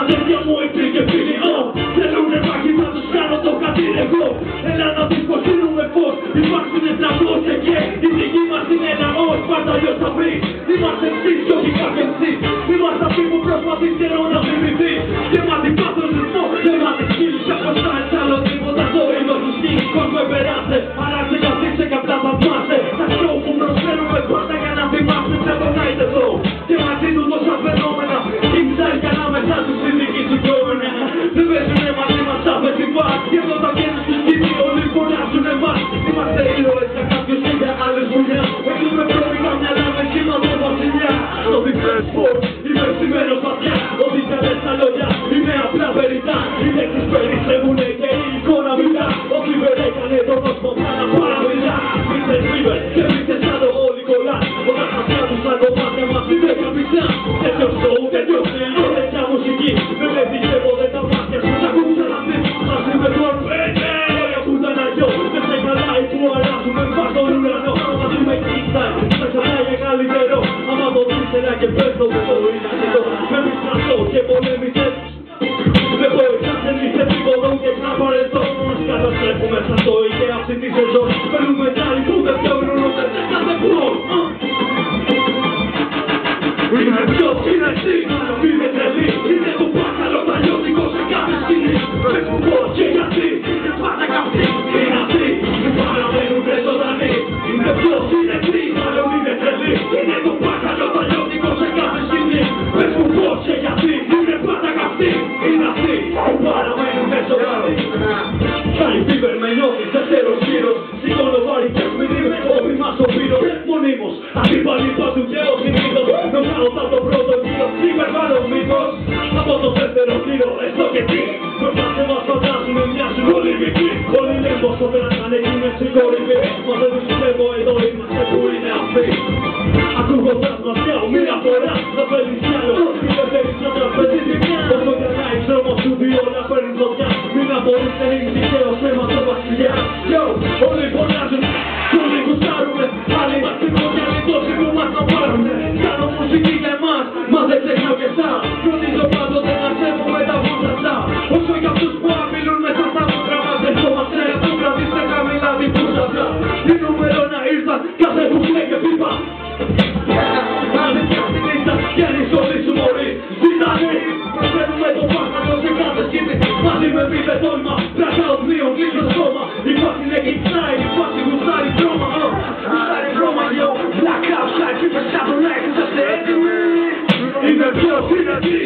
Αδέρφια μου εχθροί και φίλοι ω Θέλουνε μάχη θα τους κάνω το χατήρ εγώ. Έλα να τους κοστίνουμε φως Υπάρχουνε τραπλώσια και η δική μας είναι ένα ως Πάντα αλλιώς θα βρεις. Είμαστε εσείς κι όχι κάποιοι εσείς Είμαστε αυτοί που προσπαθείς καιρό να θυμηθείς Γυναίκες περισσεύουνε και η εικόνα μιλά Ο δεν έκανε το κόσμο να παραμιλά Μίτσες Λίβερ και μίτσες Σάντο όλοι κολλά Όταν θα πιάνουν σαν μας την Τέτοιος σοου, τέτοιος τέτοια Δεν τα μάτια σου, τα κούτσα να δεις Μαζί με που ήταν αγιό, δεν σε καλά που αλλάζουν με τον ουρανό Μαζί με ξανά καλύτερο και Δεύτερο ξέρω χείρος Σηκώνω πάλι και μηδήμε όπι μας ο πύρος Μονίμως αντίπαλοι πάντου και ο το πρώτο γύρο υπερβάλλω μήκος Από το δεύτερο γύρο έστω και τι Προπάσε μια συγκολυμική Όλοι λένε το πέρασαν εκεί με συγκολυμή Μα πιστεύω εδώ είμαστε είναι αυτοί. Μία φορά κι άλλο. Όσο για να με σου φωτιά. Μην Yeah, yo, όλοι φωνάζουν, όλοι κουστάρουνε Άλλοι μας πηγούν κι άλλοι τόσοι που μας να πάρουνε Κάνω μουσική για εμάς, μα δεν ξεχνάω και είναι ποιος είναι τι